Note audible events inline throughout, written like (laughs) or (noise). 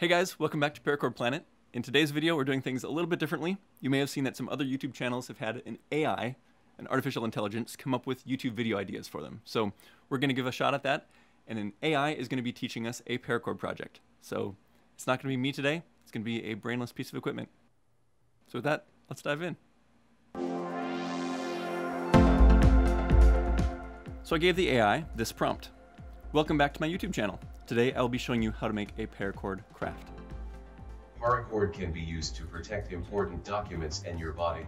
Hey guys, welcome back to Paracord Planet. In today's video, we're doing things a little bit differently. You may have seen that some other YouTube channels have had an AI, an artificial intelligence, come up with YouTube video ideas for them. So we're going to give a shot at that, and an AI is going to be teaching us a paracord project. So it's not going to be me today, it's going to be a brainless piece of equipment. So with that, let's dive in. So I gave the AI this prompt. Welcome back to my YouTube channel. Today I'll be showing you how to make a paracord craft. Paracord can be used to protect important documents and your body.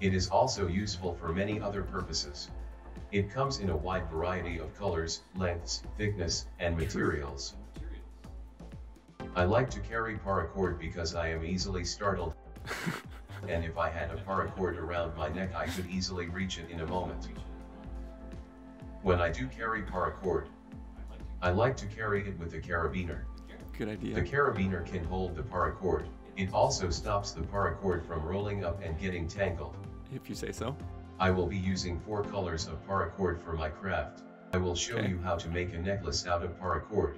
It is also useful for many other purposes. It comes in a wide variety of colors, lengths, thickness, and materials. I like to carry paracord because I am easily startled. (laughs) and if I had a paracord around my neck I could easily reach it in a moment. When I do carry paracord, I like to carry it with a carabiner. Good idea. The carabiner can hold the paracord. It also stops the paracord from rolling up and getting tangled. If you say so. I will be using four colors of paracord for my craft. I will show Okay. you how to make a necklace out of paracord.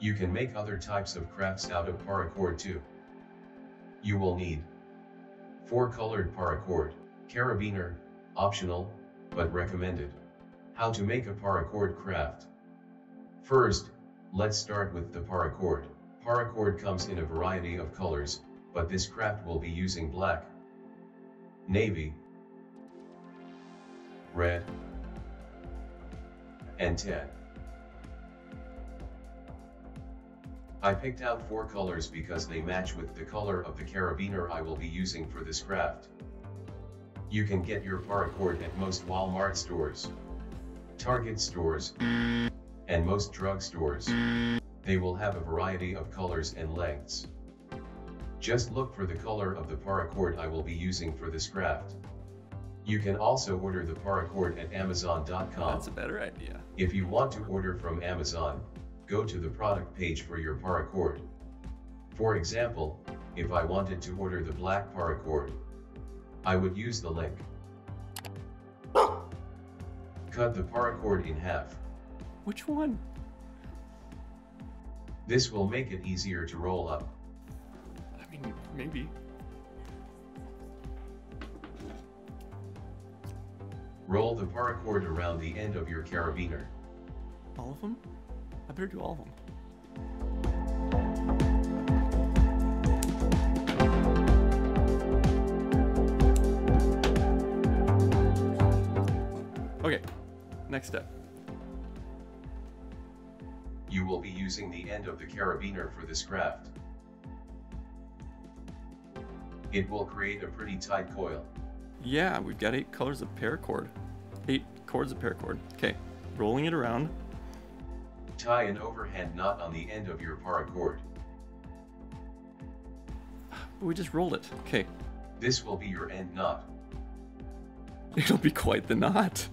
You can make other types of crafts out of paracord too. You will need four colored paracord, carabiner, optional, but recommended. How to make a paracord craft. First, let's start with the paracord. Paracord comes in a variety of colors, but this craft will be using black, navy, red, and tan. I picked out four colors because they match with the color of the carabiner I will be using for this craft. You can get your paracord at most Walmart stores, Target stores, and most drug stores. They will have a variety of colors and lengths. Just look for the color of the paracord I will be using for this craft. You can also order the paracord at amazon.com. That's a better idea. If you want to order from Amazon, go to the product page for your paracord. For example, if I wanted to order the black paracord, I would use the link. Cut the paracord in half. Which one? This will make it easier to roll up. I mean, maybe. Roll the paracord around the end of your carabiner. All of them? I better do all of them. Next step. You will be using the end of the carabiner for this craft. It will create a pretty tight coil. Yeah, we've got eight colors of paracord. Eight cords of paracord. Okay, rolling it around. Tie an overhand knot on the end of your paracord. We just rolled it. Okay, This will be your end knot. (laughs) it'll be quite the knot.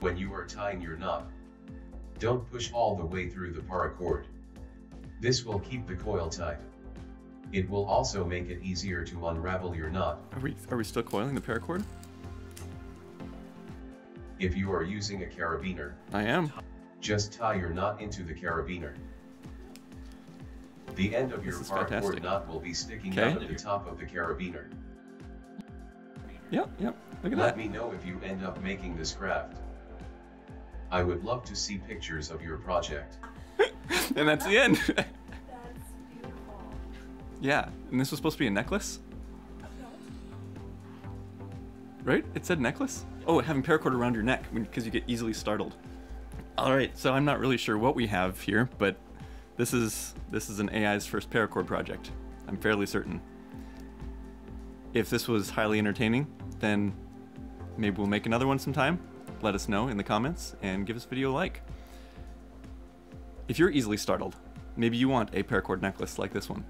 When you are tying your knot, don't push all the way through the paracord. This will keep the coil tight. It will also make it easier to unravel your knot. Are we are we still coiling the paracord? If you are using a carabiner, I am. just tie your knot into the carabiner. The end of your paracord fantastic. knot will be sticking Okay. out of the top of the carabiner. Yep, yep. Look at Let that. Let me know if you end up making this craft. I would love to see pictures of your project. (laughs) and that's the end. That's beautiful. yeah, and this was supposed to be a necklace, right? It said necklace. Oh, having paracord around your neck because you get easily startled. All right, so I'm not really sure what we have here, but this is this is an AI's first paracord project. I'm fairly certain. If this was highly entertaining, then maybe we'll make another one sometime. Let us know in the comments and give this video a like. If you're easily startled, maybe you want a paracord necklace like this one.